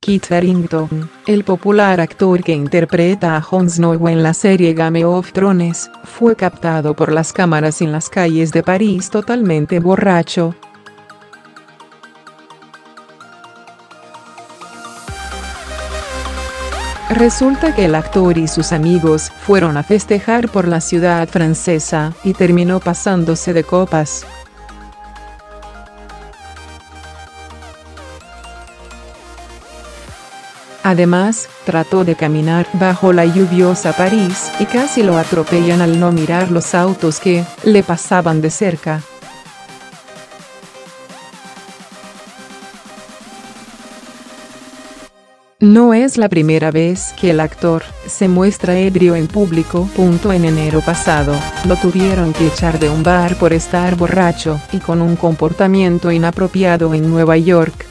Kit Harington, el popular actor que interpreta a Jon Snow en la serie Game of Thrones, fue captado por las cámaras en las calles de París totalmente borracho. Resulta que el actor y sus amigos fueron a festejar por la ciudad francesa y terminó pasándose de copas. Además, trató de caminar bajo la lluviosa París y casi lo atropellan al no mirar los autos que le pasaban de cerca. No es la primera vez que el actor se muestra ebrio en público. En enero pasado, lo tuvieron que echar de un bar por estar borracho y con un comportamiento inapropiado en Nueva York.